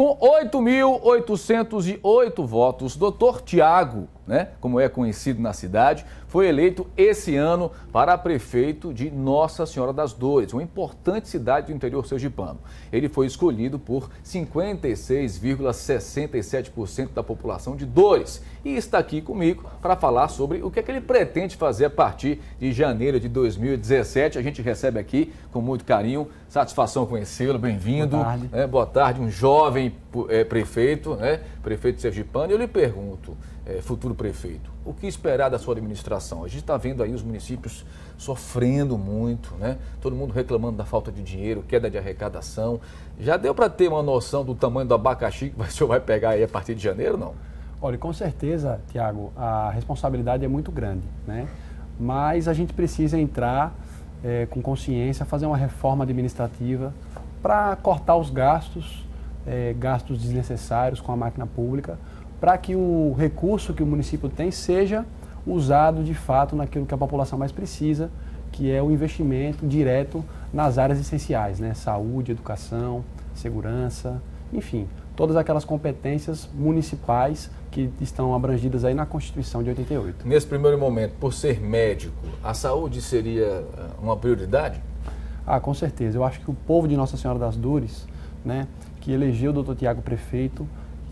Com 8.808 votos, doutor Tiago, né, como é conhecido na cidade, foi eleito esse ano para prefeito de Nossa Senhora das Dores, uma importante cidade do interior sergipano. Ele foi escolhido por 56,67% da população de Dores e está aqui comigo para falar sobre o que, é que ele pretende fazer a partir de janeiro de 2017. A gente recebe aqui com muito carinho, satisfação conhecê-lo, bem-vindo. Boa tarde. É, boa tarde, um jovem é, prefeito, né, prefeito sergipano. Eu lhe pergunto, é, futuro prefeito, o que esperar da sua administração? A gente está vendo aí os municípios sofrendo muito, né? Todo mundo reclamando da falta de dinheiro, queda de arrecadação. Já deu para ter uma noção do tamanho do abacaxi que o senhor vai pegar aí a partir de janeiro, não? Olha, com certeza, Tiago, a responsabilidade é muito grande, né? Mas a gente precisa entrar é, com consciência, fazer uma reforma administrativa para cortar os gastos, é, gastos desnecessários com a máquina pública, para que o recurso que o município tem seja usado de fato naquilo que a população mais precisa, que é o investimento direto nas áreas essenciais, né? saúde, educação, segurança, enfim, todas aquelas competências municipais que estão abrangidas aí na Constituição de 88. Nesse primeiro momento, por ser médico, a saúde seria eh, uma prioridade? Ah, com certeza. Eu acho que o povo de Nossa Senhora das Dores, né, que elegeu o doutor Tiago prefeito,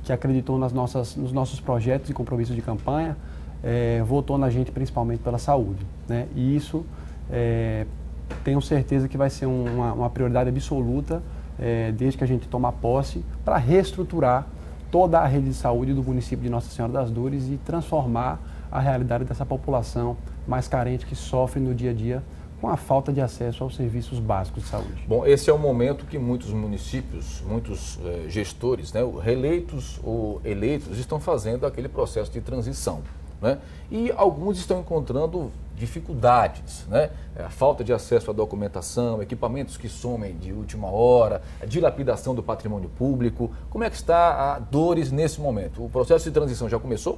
que acreditou nas nossas, nos nossos projetos e compromissos de campanha, é, votou na gente principalmente pela saúde. Né? E isso é, tenho certeza que vai ser uma, uma prioridade absoluta é, desde que a gente tomar posse para reestruturar toda a rede de saúde do município de Nossa Senhora das Dores e transformar a realidade dessa população mais carente que sofre no dia a dia com a falta de acesso aos serviços básicos de saúde. Bom, esse é o momento que muitos municípios, muitos eh, gestores, né, reeleitos ou eleitos, estão fazendo aquele processo de transição. Né? E alguns estão encontrando dificuldades, né? É, a falta de acesso à documentação, equipamentos que somem de última hora, a dilapidação do patrimônio público. Como é que está a Dores nesse momento? O processo de transição já começou?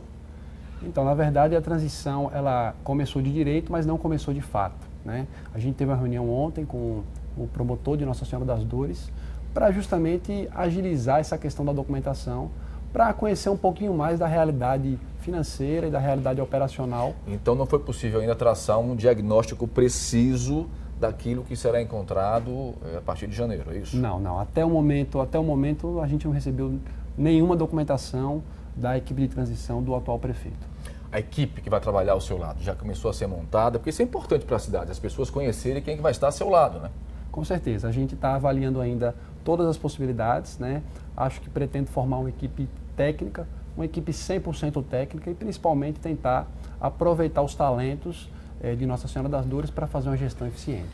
Então, na verdade, a transição ela começou de direito, mas não começou de fato. Né? A gente teve uma reunião ontem com o promotor de Nossa Senhora das Dores para justamente agilizar essa questão da documentação, para conhecer um pouquinho mais da realidade financeira e da realidade operacional. Então não foi possível ainda traçar um diagnóstico preciso daquilo que será encontrado eh, a partir de janeiro, é isso? Não, não. Até o momento, até o momento a gente não recebeu nenhuma documentação da equipe de transição do atual prefeito a equipe que vai trabalhar ao seu lado já começou a ser montada? Porque isso é importante para a cidade, as pessoas conhecerem quem vai estar ao seu lado, né? Com certeza. A gente está avaliando ainda todas as possibilidades, né? Acho que pretendo formar uma equipe técnica, uma equipe 100% técnica e principalmente tentar aproveitar os talentos eh, de Nossa Senhora das Dores para fazer uma gestão eficiente.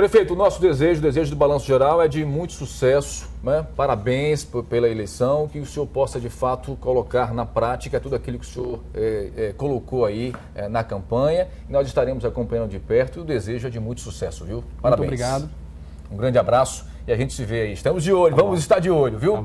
Prefeito, o nosso desejo, o desejo do Balanço Geral é de muito sucesso, né? parabéns pela eleição, que o senhor possa de fato colocar na prática tudo aquilo que o senhor é, é, colocou aí é, na campanha. Nós estaremos acompanhando de perto e o desejo é de muito sucesso, viu? Parabéns. Muito obrigado. Um grande abraço e a gente se vê aí. Estamos de olho, tá vamos estar de olho, viu? Tá